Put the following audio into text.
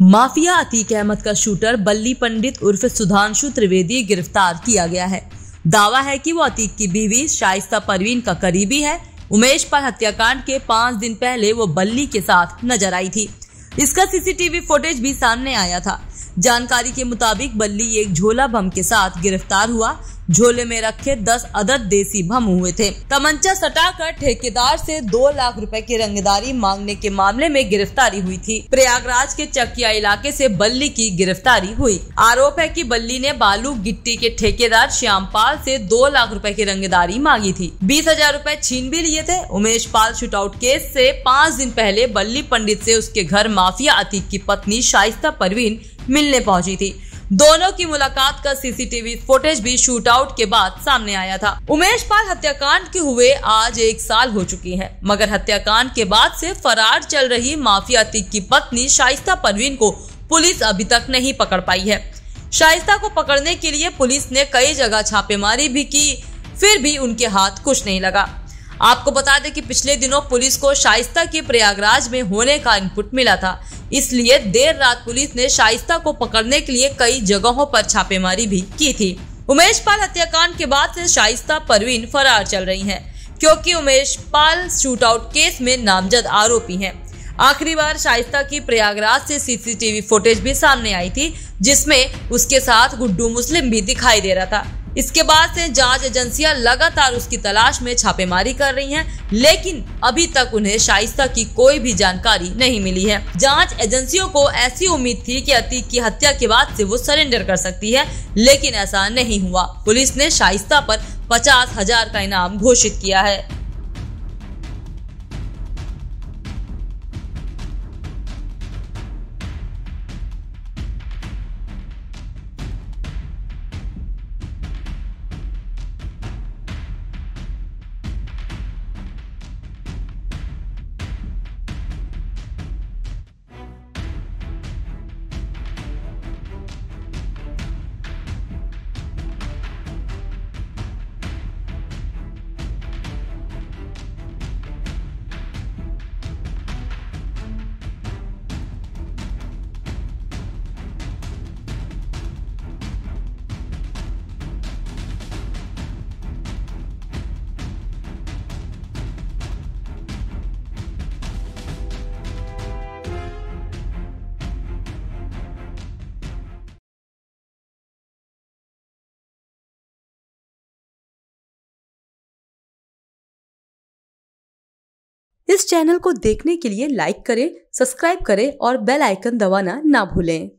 Mafia Atiq Ahmed का shooter Balli Pandit उर्फ़ सुधांशु त्रिवेदी गिरफ़्तार किया गया है। दावा है कि वो अतीक की बीवी शाइस्ता परवीन का करीबी है। उमेश पर हत्याकांड के पाँच दिन पहले वो बल्ली के साथ नज़र आई थी। इसका सीसीटीवी फुटेज भी सामने आया था। जानकारी के मुताबिक बल्ली एक झोला बम के साथ गिरफ़्तार हुआ। झोले में रखे दस अदद देसी बम हुए थे। तमंचा सटाकर ठेकेदार से दो लाख रुपए की रंगदारी मांगने के मामले में गिरफ्तारी हुई थी। प्रयागराज के चकिया इलाके से बल्ली की गिरफ्तारी हुई। आरोप है कि बल्ली ने बालू गिट्टी के ठेकेदार श्यामपाल से दो लाख रुपए की रंगदारी मांगी थी। बीस हज़ार रूपए छीन भी लिए थे। उमेश पाल शूटआउट केस से पाँच दिन पहले बल्ली पंडित से उसके घर माफिया अतीक की पत्नी शाइस्ता परवीन मिलने पहुँची थी। दोनों की मुलाकात का सीसीटीवी फुटेज भी शूट आउट के बाद सामने आया था। उमेश पाल हत्याकांड के हुए आज एक साल हो चुकी है, मगर हत्याकांड के बाद से फरार चल रही माफिया अतीक की पत्नी शाइस्ता परवीन को पुलिस अभी तक नहीं पकड़ पाई है। शाइस्ता को पकड़ने के लिए पुलिस ने कई जगह छापेमारी भी की, फिर भी उनके हाथ कुछ नहीं लगा। आपको बता दें कि पिछले दिनों पुलिस को शाइस्ता के प्रयागराज में होने का इनपुट मिला था। इसलिए देर रात पुलिस ने शाइस्ता को पकड़ने के लिए कई जगहों पर छापेमारी भी की थी। उमेश पाल हत्याकांड के बाद से शाइस्ता परवीन फरार चल रही हैं, क्योंकि उमेश पाल शूटआउट केस में नामजद आरोपी हैं। आखिरी बार शाइस्ता की प्रयागराज से सीसीटीवी फुटेज भी सामने आई थी, जिसमें उसके साथ गुड्डू मुस्लिम भी दिखाई दे रहा था। इसके बाद से जाँच एजेंसियाँ लगातार उसकी तलाश में छापेमारी कर रही हैं, लेकिन अभी तक उन्हें शाइस्ता की कोई भी जानकारी नहीं मिली है। जाँच एजेंसियों को ऐसी उम्मीद थी कि अतीक की हत्या के बाद से वो सरेंडर कर सकती है लेकिन ऐसा नहीं हुआ। पुलिस ने शाइस्ता पर पचास हज़ार का इनाम घोषित किया है। इस चैनल को देखने के लिए लाइक करें, सब्सक्राइब करें और बेल आइकन दबाना ना भूलें।